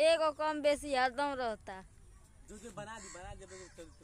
एगो कम बेसी हरदम रहता। जो बना दी बना दे।